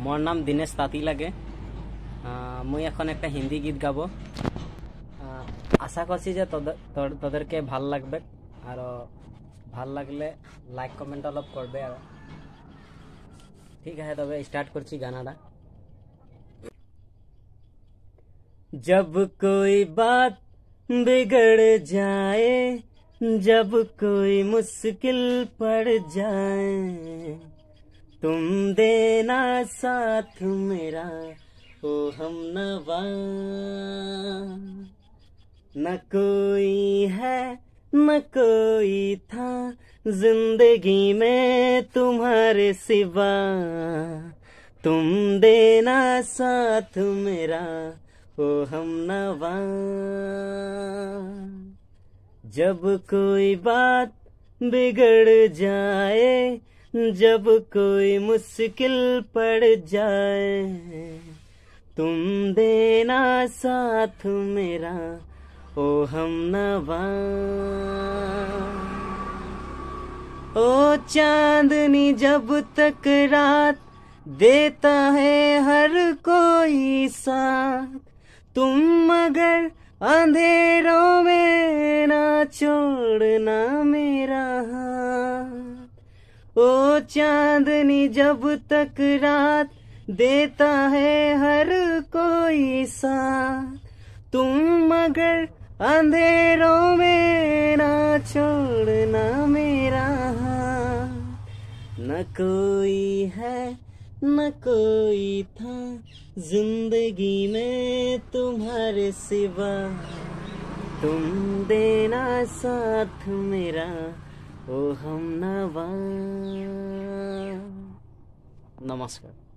মোর নাম দীনেশ তাঁতি লাগে মুই এখন একটা হিন্দি গীত গাব আশা করছি যে তোদের তোর- তোদেরকে ভাল লাগবে আর ভাল লাগলে লাইক কমেন্ট অলপ করবে আর ঠিক আছে তবে স্টার্ট করছি গানাটা जब कोई बात बिगड़ जाए जब कोई मुश्किल पड़ जाए तुम देना साथ मेरा, ओ हम नवा। न कोई है, न कोई था, ज़िंदगी में तुम्हारे सिवा। तुम देना साथ मेरा, ओ हम नवा। जब कोई बात बिगड़ जाए जब कोई मुश्किल पड़ जाए, तुम देना साथ मेरा, ओ हम नवा। ओ चांदनी जब तक रात देता है हर कोई साथ, तुम मगर अंधेरों में ना छोड़ना मेरा हाथ। ओ चांदनी जब तक रात देता है हर कोई साथ। तुम मगर अंधेरों में ना छोड़ना मेरा हाथ। न कोई है, न कोई था ज़िंदगी में तुम्हारे सिवा। तुम देना साथ मेरा ओ हम नवा। नमस्कार।